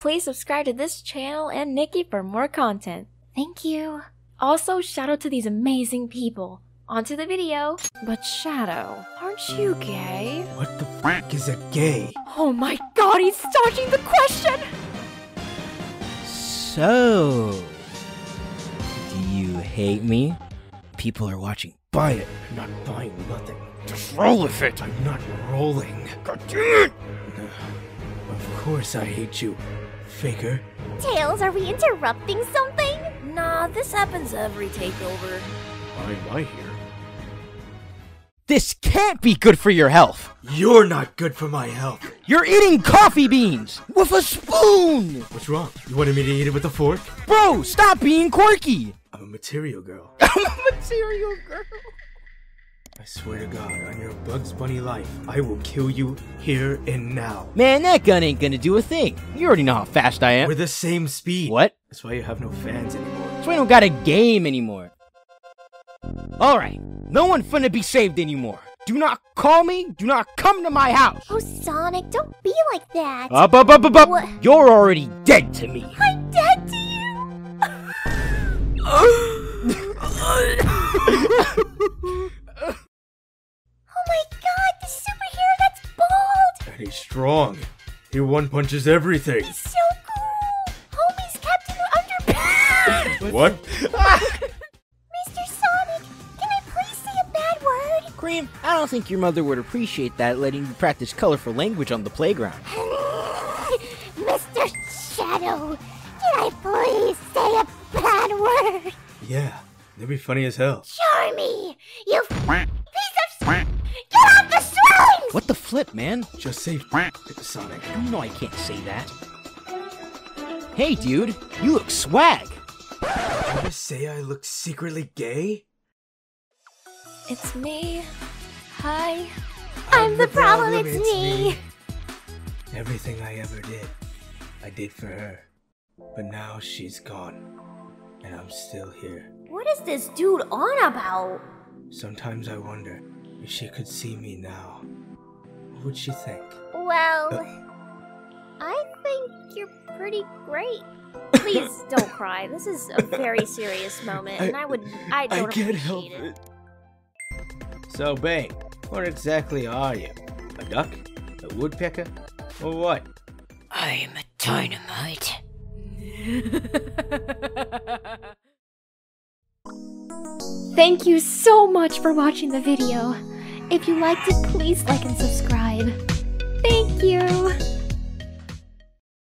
Please subscribe to this channel and Nikki for more content. Thank you. Also, shout out to these amazing people. Onto the video. But Shadow, aren't you gay? What the f is a gay? Oh my god, he's dodging the question! So, do you hate me? People are watching. Buy it. I'm not buying nothing. Just roll with it. I'm not rolling. God damn it! Of course I hate you, faker. Tails, are we interrupting something? Nah, this happens every takeover. Why am I here? This can't be good for your health. You're not good for my health. You're eating coffee beans with a spoon. What's wrong? You wanted me to eat it with a fork? Bro, stop being quirky. I'm a material girl. I'm a material girl. I swear to God, on your Bugs Bunny life, I will kill you here and now. Man, that gun ain't gonna do a thing. You already know how fast I am. We're the same speed. What? That's why you have no fans anymore. That's why we don't got a game anymore. Alright, no one finna be saved anymore. Do not call me, do not come to my house. Oh, Sonic, don't be like that. Up, up, up, up, up. What? You're already dead to me. He's strong. He one punches everything. He's so cool. Homie's Captain Underpants. What? Mr. Sonic, can I please say a bad word? Cream, I don't think your mother would appreciate that letting you practice colorful language on the playground. Mr. Shadow, can I please say a bad word? Yeah, that'd be funny as hell. Charmy, you swing! What the flip, man? Just say Sonic. You know I can't say that. Hey, dude, you look swag. Did you say I look secretly gay? It's me. Hi. I'm the problem, it's me. Everything I ever did, I did for her. But now she's gone. And I'm still here. What is this dude on about? Sometimes I wonder if she could see me now. What would she think? Well, Uh. I think you're pretty great. Please don't cry. This is a very serious moment, and I would I don't I can't appreciate help it. it. So, Bean, what exactly are you? A duck? A woodpecker? Or what? I am a dynamite. Thank you so much for watching the video. If you liked it, please like and subscribe. Thank you.